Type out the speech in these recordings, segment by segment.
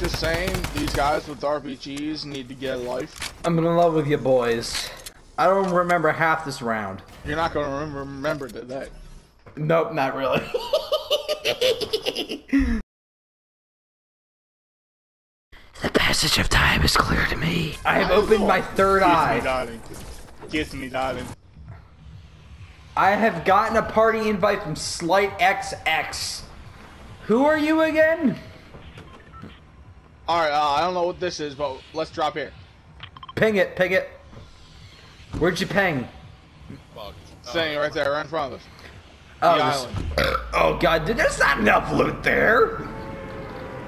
Just saying, these guys with RPGs need to get a life. I'm in love with you boys. I don't remember half this round. You're not gonna remember, remember today. Nope, not really. the passage of time is clear to me. I have opened my third Kiss me, eye. darling. Kiss me, darling. I have gotten a party invite from Slight XX. Who are you again? Alright, uh, I don't know what this is, but let's drop here. Ping it, ping it. Where'd you ping? Saying right there, right in front of us. Oh, The island. oh god, dude, there's not enough loot there.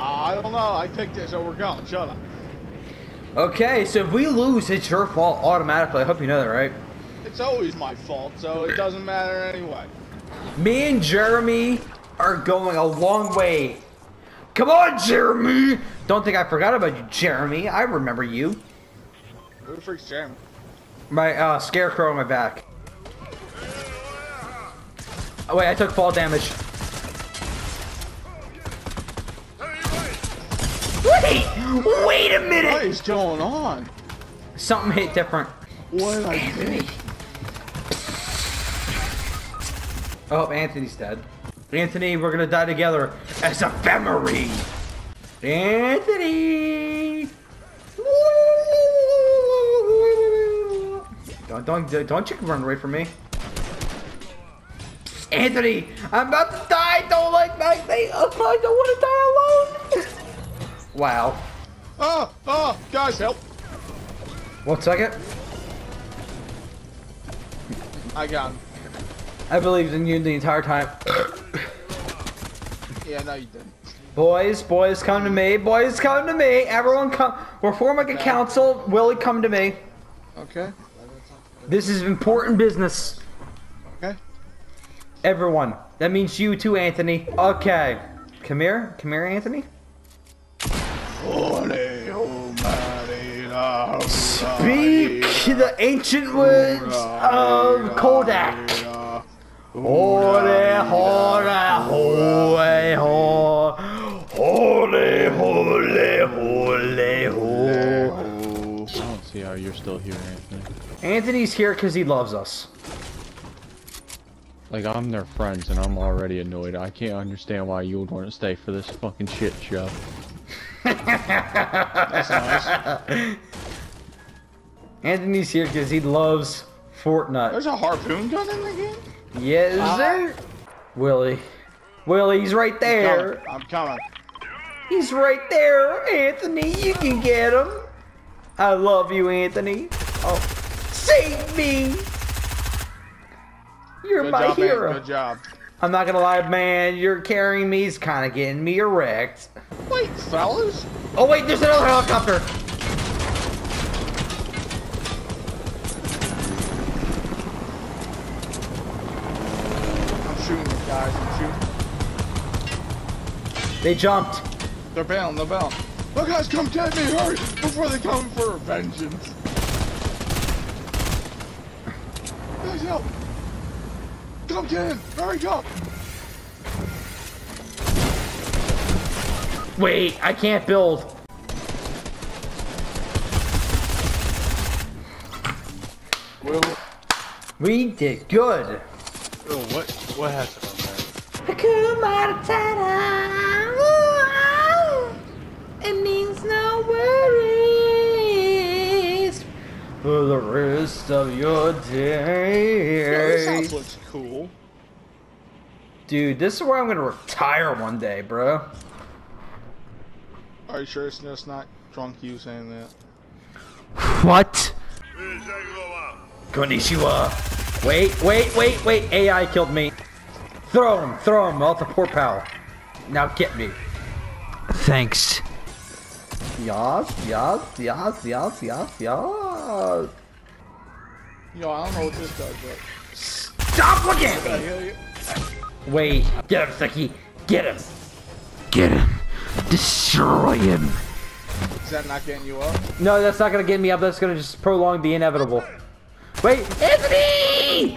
Uh, I don't know, I picked it, so we're going. Shut up. Okay, so if we lose, it's your fault automatically. I hope you know that, right? It's always my fault, so it doesn't matter anyway. Me and Jeremy are going a long way. Come on, Jeremy! Don't think I forgot about you, Jeremy. I remember you. Who the freak's Jeremy? My uh, scarecrow on my back. Oh wait, I took fall damage. Wait! Wait a minute! What is going on? Something hit different. What did I do? Oh, Anthony's dead. Anthony, we're gonna die together as a memory. Anthony. Don't don't don't you run away from me. Anthony, I'm about to die. Don't like my thing. I don't want to die alone. Wow. Oh, oh, guys, help. One second. I got him. I believed in you the entire time. Yeah, no, you didn't. Boys, boys, come to me. Boys, come to me. Everyone come. We're forming a council. Willie, come to me. Okay. This is important business. Okay. Everyone. That means you too, Anthony. Okay. Come here. Come here, Anthony. Speak the ancient words of Kodak. Holy, holy, holy, holy, holy, holy, holy. I don't see how you're still here, Anthony. Anthony's here because he loves us. Like, I'm their friends and I'm already annoyed. I can't understand why you would want to stay for this fucking shit show. That's nice. Anthony's here because he loves Fortnite. There's a harpoon gun in the game? Yes, ah. sir. Willie. Willie, he's right there. I'm coming. He's right there, Anthony. You can get him. I love you, Anthony. Oh, save me. You're Good my job, man. hero. Good job. I'm not gonna lie, man. You're carrying me. It's kind of getting me erect. Wait, fellas? Oh wait, there's another helicopter. They jumped. They're bailing. They're bailing. Look, guys, come get me! Hurry! Before they come for vengeance. Guys, help! Come get him! Hurry, go! Wait, I can't build. Will, We did good. Oh, what? What happened on that? I come out of town. It means no worries for the rest of your Yo, this day. house looks cool. Dude, this is where I'm gonna retire one day, bro. Are you sure it's just not drunk you saying that? What? Konnichiwa. Wait, wait, wait, wait. AI killed me. Throw him, throw him. Off the poor pal. Now get me. Thanks. Yas, yas, yas, yas, yas, yas. Yo, I don't know what this does, but... Stop looking at me! yeah, yeah. Wait, get him, Seki. Get him. Get him. Destroy him. Is that not getting you up? No, that's not gonna get me up. That's gonna just prolong the inevitable. Wait, Anthony!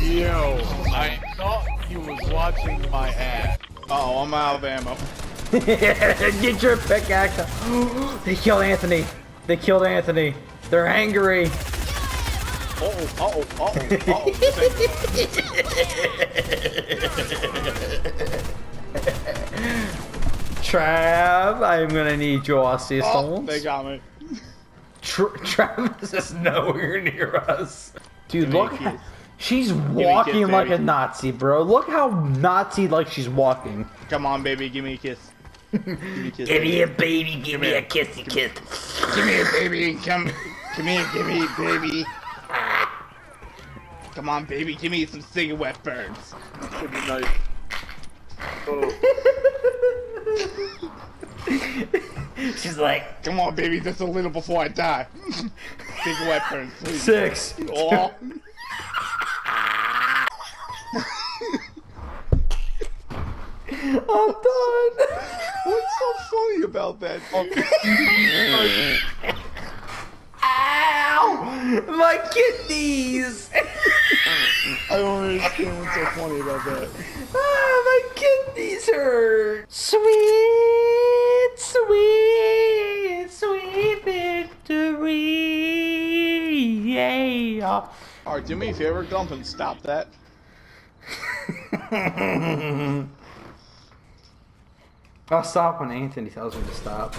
Yo, I thought he was watching my ass. Uh oh, I'm out of ammo. Get your pickaxe. they killed Anthony. They killed Anthony. They're angry. Uh oh, uh oh, uh oh, Trav, I'm gonna need your oh. assistance. They got me. Tra Travis is nowhere near us. Dude, Give look. She's me walking kiss, like a. Nazi, bro. Look how Nazi like she's walking. Come on, baby, give me a kiss. Give me a kiss. Give baby. me a baby, give me here. a kissy kiss. Give me a baby. Come, come here, give me baby. Come on, baby, give me some cigarette burns. Give me nice. She's like Come on, baby, just a little before I die. cigarette burns, please. six. Oh. I'm done. What's so funny about that? dude? Ow! My kidneys! I don't understand what's so funny about that. ah, my kidneys hurt. Sweet, sweet, sweet victory. Yeah. Alright, do me a favor, Gump, and stop that. I'll stop when Anthony tells me to stop.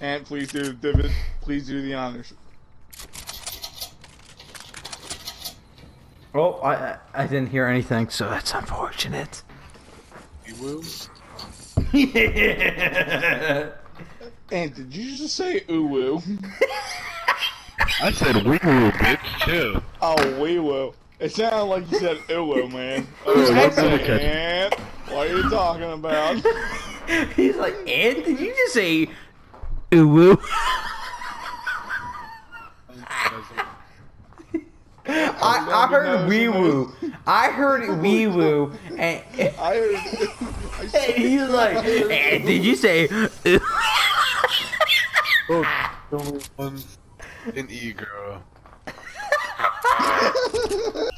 And please do, David, please do the honors. Oh, I I- I didn't hear anything, so that's unfortunate. You will? yeah. And did you just say ooh woo? I said wee woo, bitch, too. Oh, wee woo. It sounded like you said ooh woo, man. Oh, that's Okay, okay. what are you talking about? He's like, and did you just say ooh woo? I, oh, I heard wee woo. I heard wee woo, and, and I heard. Eh, I he's like, and did you say? Oh, one an E girl.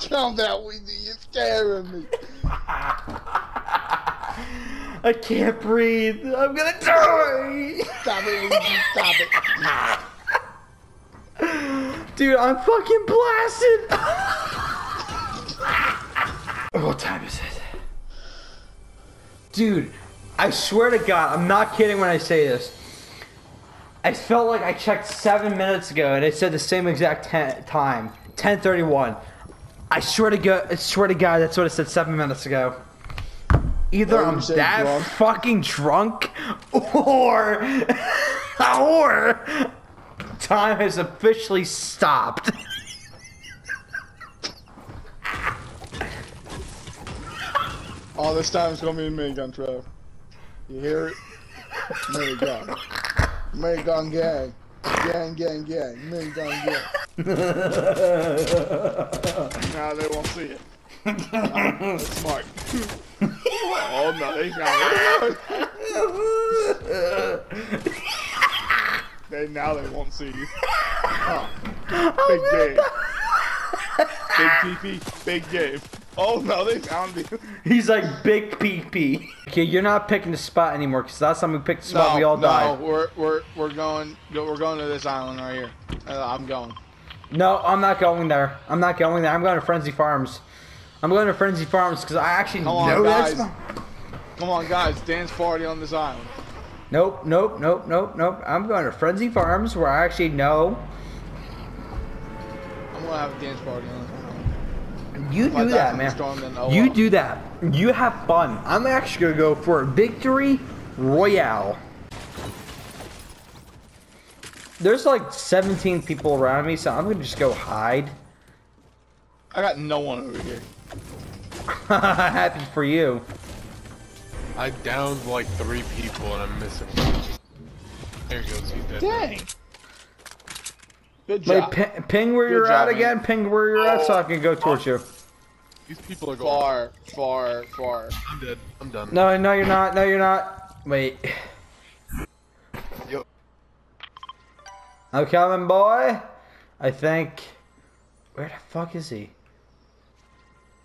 Calm down, Weezy. You're scaring me. I can't breathe. I'm gonna die. Stop it, Weezy. Stop it. Dude, I'm fucking blasted. what time is it? Dude, I swear to God, I'm not kidding when I say this. I felt like I checked seven minutes ago and it said the same exact ten- time, 10:31. I swear to God, I swear to God, that's what it said seven minutes ago. Either I'm said that drunk? fucking drunk, or, or time has officially stopped. All oh, this time it's gonna be a minigun, Trev. You hear it? Minigun. Minigun gang. Gang, gang, gang. Minigun gang. now they won't see it. That's smart. oh no, they got it. they now they won't see you. Oh, big game. Big TP, big game. Oh no, they found you. He's like big PP. Okay, you're not picking the spot anymore because last time we picked the spot, we all no, died. we're we're we're going we're going to this island right here. Uh, I'm going. No, I'm not going there. I'm not going there. I'm going to Frenzy Farms. I'm going to Frenzy Farms because I actually Come on, know guys. that's. Come on, guys, dance party on this island. Nope, nope, nope, nope, nope. I'm going to Frenzy Farms where I actually know. I'm gonna have a dance party on. You do that, man. oh You do that. You have fun. I'm actually gonna go for a victory royale. There's like 17 people around me, so I'm gonna just go hide. I got no one over here. Happy for you. I downed like three people and I'm missing. There he goes, he's dead. Dang. Good Wait, job. pi- ping where Good you're job, at man. again. Ping where you're at, so I can go towards you. These people are going. Far, far, far. I'm dead. I'm done. No, no, you're not. No, you're not. Wait. Yo. I'm coming, boy. I think. Where the fuck is he?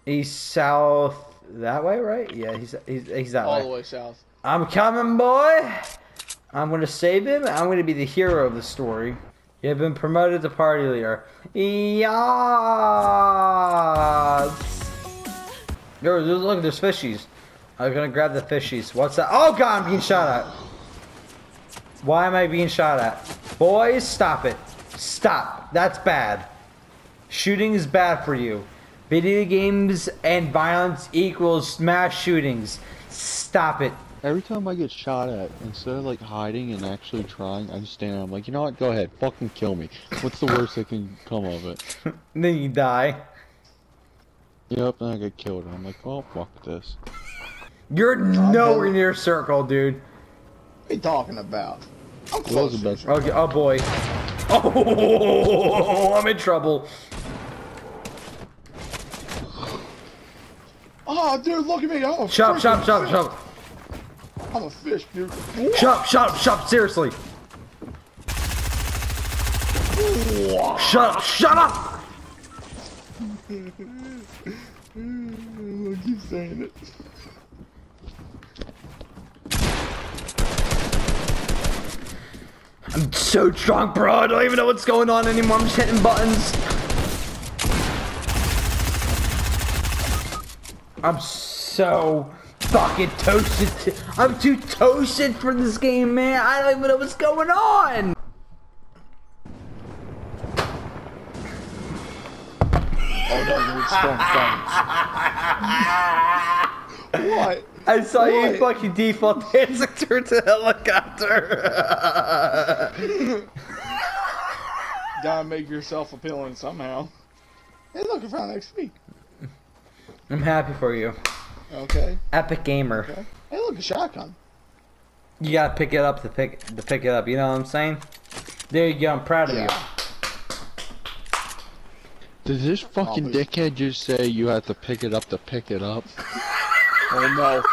He's south that way, right? Yeah, he's he's he's that way. All the way. south. I'm coming, boy. I'm gonna save him. I'm gonna be the hero of the story. You have been promoted to party leader. Yes. Yo, look, there's fishies. I'm gonna grab the fishies. What's that? Oh god, I'm being shot at. Why am I being shot at? Boys, stop it. Stop. That's bad. Shooting is bad for you. Video games and violence equals mass shootings. Stop it. Every time I get shot at, instead of like hiding and actually trying, I just stand there. I'm like, you know what? Go ahead, fucking kill me. What's the worst that can come of it? then you die. Yep, and I get killed. And I'm like, oh fuck this. You're nowhere near circle, dude. What are you talking about? I'm Will's close. Okay, oh boy. Oh, I'm in trouble. Oh, dude, look at me. I'm a Shut up, shut up, freaking shut up, fish. shut up. I'm a fish, dude. Shut up, shut up, shut up, seriously. Shut up, shut up! I keep saying it. I'm so drunk, bro. I don't even know what's going on anymore. I'm just hitting buttons. I'm so fucking toasted. I'm too toasted for this game, man. I don't even know what's going on. Oh no, storm friends. what? I saw you fucking default dancing towards a helicopter. Gotta make yourself appealing somehow. Hey, look, I found XP. I'm happy for you. Okay. Epic gamer. Okay. Hey, look, a shotgun. You gotta pick it up to pick to pick it up. You know what I'm saying? There you go. I'm proud of you. Yeah. Did this fucking Obvious. dickhead just say you have to pick it up to pick it up? Oh,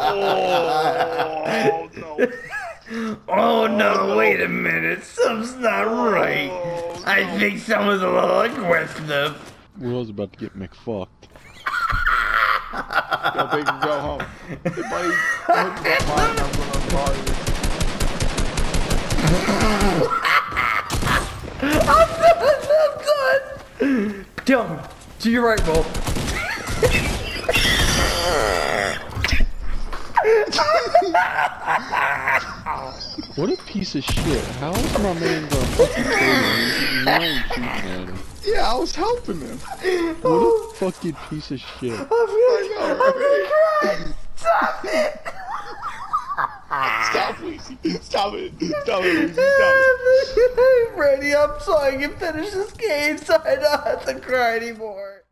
oh no. oh no. Oh no! Wait a minute. Something's not right. Oh, I think someone's a little aggressive. Will's about to get McFucked. Go big and go home. Hey, buddy. I hope you don't mind. I'm gonna borrow I'm done. I'm done. Dumb. To your right, Will. What a piece of shit. How is my man gonna fucking kill me? He's not even shooting at him. Yeah, I was helping him. What a oh. fucking piece of shit. i'm know, right? Stop it. Stop, Weezy. Stop it. Stop it, Weezy. Stop it. Ready up so I can finish this game so I don't have to cry anymore.